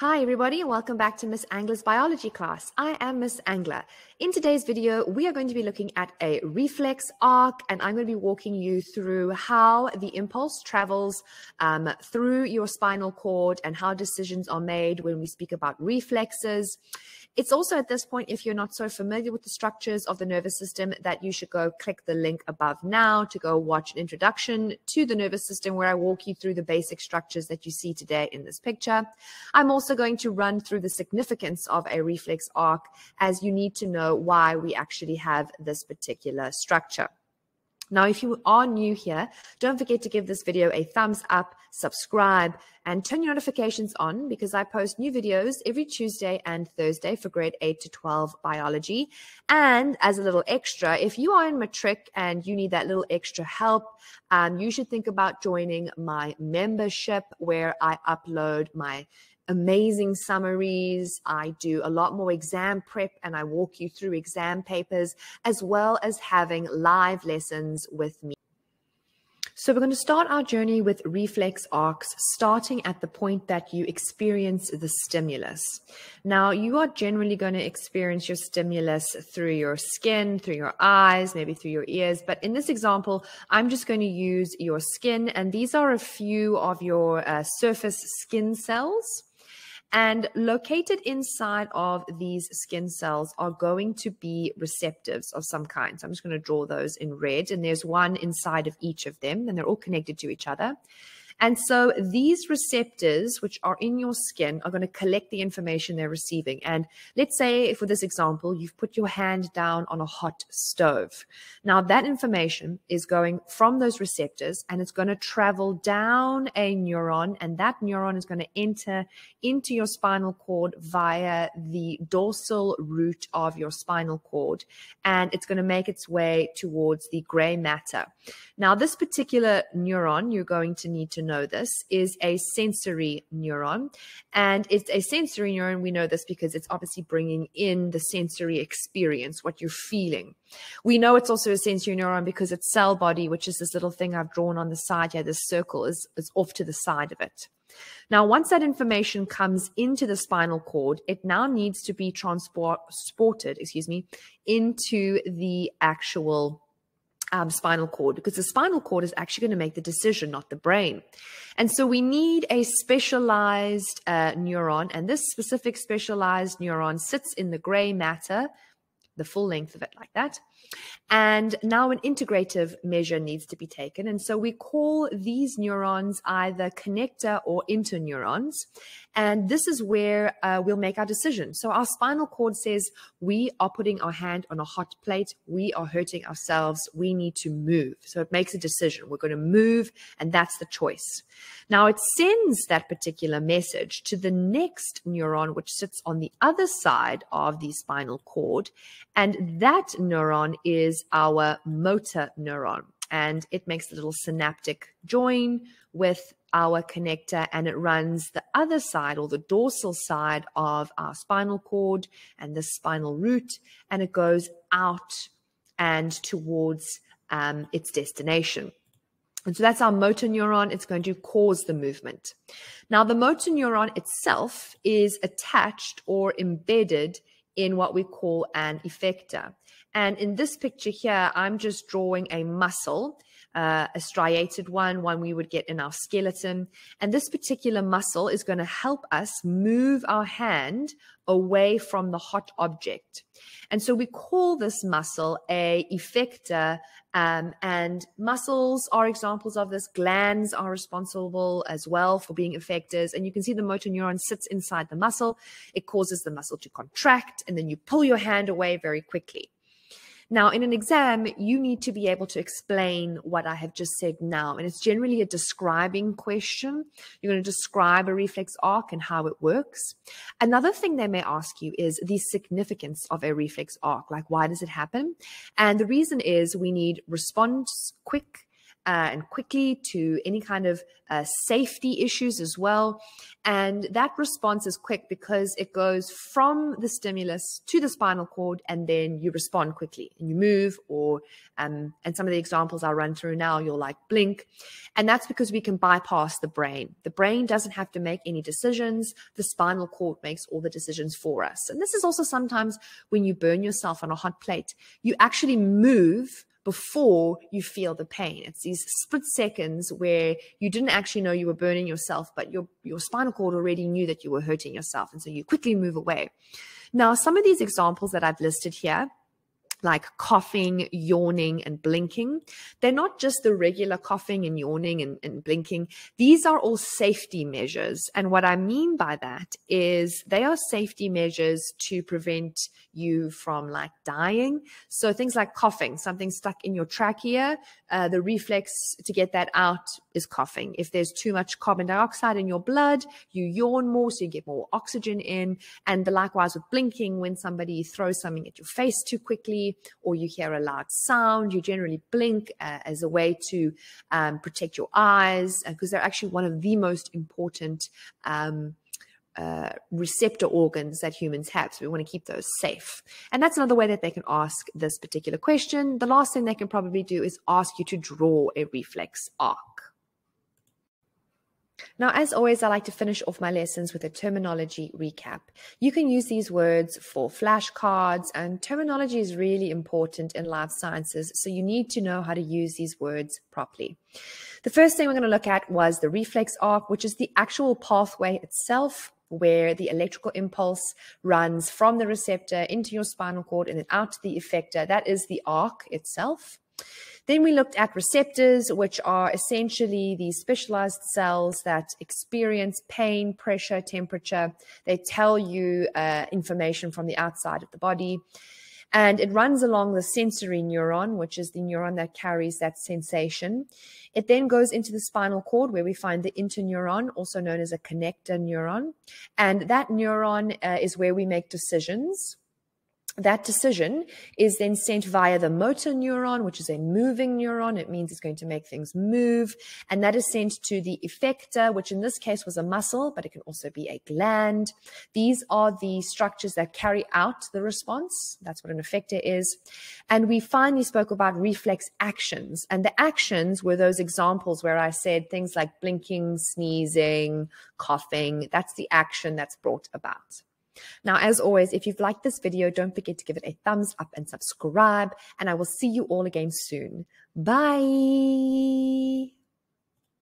Hi everybody welcome back to Miss Angler's biology class. I am Miss Angler. In today's video, we are going to be looking at a reflex arc and I'm going to be walking you through how the impulse travels um, through your spinal cord and how decisions are made when we speak about reflexes. It's also at this point, if you're not so familiar with the structures of the nervous system, that you should go click the link above now to go watch an introduction to the nervous system where I walk you through the basic structures that you see today in this picture. I'm also going to run through the significance of a reflex arc as you need to know why we actually have this particular structure. Now, if you are new here, don't forget to give this video a thumbs up, subscribe, and turn your notifications on because I post new videos every Tuesday and Thursday for grade 8 to 12 biology. And as a little extra, if you are in matric and you need that little extra help, um, you should think about joining my membership where I upload my amazing summaries. I do a lot more exam prep and I walk you through exam papers as well as having live lessons with me. So we're going to start our journey with reflex arcs, starting at the point that you experience the stimulus. Now, you are generally going to experience your stimulus through your skin, through your eyes, maybe through your ears. But in this example, I'm just going to use your skin. And these are a few of your uh, surface skin cells. And located inside of these skin cells are going to be receptors of some kind. So I'm just going to draw those in red. And there's one inside of each of them, and they're all connected to each other. And so these receptors, which are in your skin, are going to collect the information they're receiving. And let's say, for this example, you've put your hand down on a hot stove. Now, that information is going from those receptors and it's going to travel down a neuron, and that neuron is going to enter into your spinal cord via the dorsal root of your spinal cord. And it's going to make its way towards the gray matter. Now, this particular neuron, you're going to need to know this, is a sensory neuron. And it's a sensory neuron. We know this because it's obviously bringing in the sensory experience, what you're feeling. We know it's also a sensory neuron because its cell body, which is this little thing I've drawn on the side here, this circle is, is off to the side of it. Now, once that information comes into the spinal cord, it now needs to be transported, excuse me, into the actual um, spinal cord because the spinal cord is actually going to make the decision, not the brain. And so we need a specialized uh, neuron, and this specific specialized neuron sits in the gray matter, the full length of it, like that. And now an integrative measure needs to be taken. And so we call these neurons either connector or interneurons. And this is where uh, we'll make our decision. So our spinal cord says we are putting our hand on a hot plate. We are hurting ourselves. We need to move. So it makes a decision. We're going to move, and that's the choice. Now it sends that particular message to the next neuron, which sits on the other side of the spinal cord. And that neuron is our motor neuron. And it makes a little synaptic join with our connector and it runs the other side or the dorsal side of our spinal cord and the spinal root and it goes out and towards um, its destination. And so that's our motor neuron. It's going to cause the movement. Now, the motor neuron itself is attached or embedded in what we call an effector. And in this picture here, I'm just drawing a muscle, uh, a striated one, one we would get in our skeleton. And this particular muscle is going to help us move our hand away from the hot object. And so we call this muscle a effector. Um, and muscles are examples of this. Glands are responsible as well for being effectors. And you can see the motor neuron sits inside the muscle. It causes the muscle to contract, and then you pull your hand away very quickly. Now, in an exam, you need to be able to explain what I have just said now. And it's generally a describing question. You're going to describe a reflex arc and how it works. Another thing they may ask you is the significance of a reflex arc. Like, why does it happen? And the reason is we need response quick uh, and quickly to any kind of uh, safety issues as well. And that response is quick because it goes from the stimulus to the spinal cord, and then you respond quickly and you move. Or, um, and some of the examples I'll run through now, you'll like blink. And that's because we can bypass the brain. The brain doesn't have to make any decisions, the spinal cord makes all the decisions for us. And this is also sometimes when you burn yourself on a hot plate, you actually move before you feel the pain. It's these split seconds where you didn't actually know you were burning yourself, but your, your spinal cord already knew that you were hurting yourself. And so you quickly move away. Now, some of these examples that I've listed here, like coughing, yawning, and blinking. They're not just the regular coughing and yawning and, and, blinking. These are all safety measures. And what I mean by that is they are safety measures to prevent you from like dying. So things like coughing, something stuck in your trachea, uh, the reflex to get that out is coughing. If there's too much carbon dioxide in your blood, you yawn more, so you get more oxygen in. And the likewise with blinking, when somebody throws something at your face too quickly, or you hear a loud sound, you generally blink uh, as a way to um, protect your eyes because uh, they're actually one of the most important. Um, uh, receptor organs that humans have. So we want to keep those safe. And that's another way that they can ask this particular question. The last thing they can probably do is ask you to draw a reflex arc. Now, as always, I like to finish off my lessons with a terminology recap. You can use these words for flashcards, and terminology is really important in life sciences, so you need to know how to use these words properly. The first thing we're going to look at was the reflex arc, which is the actual pathway itself where the electrical impulse runs from the receptor into your spinal cord and then out to the effector. That is the arc itself. Then we looked at receptors, which are essentially these specialized cells that experience pain, pressure, temperature. They tell you uh, information from the outside of the body. And it runs along the sensory neuron, which is the neuron that carries that sensation. It then goes into the spinal cord where we find the interneuron, also known as a connector neuron. And that neuron uh, is where we make decisions that decision is then sent via the motor neuron, which is a moving neuron. It means it's going to make things move. And that is sent to the effector, which in this case was a muscle, but it can also be a gland. These are the structures that carry out the response. That's what an effector is. And we finally spoke about reflex actions. And the actions were those examples where I said things like blinking, sneezing, coughing. That's the action that's brought about. Now, as always, if you've liked this video, don't forget to give it a thumbs up and subscribe, and I will see you all again soon. Bye.